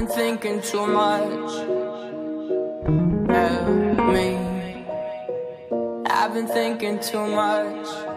been thinking too much. Help me. I've been thinking too much.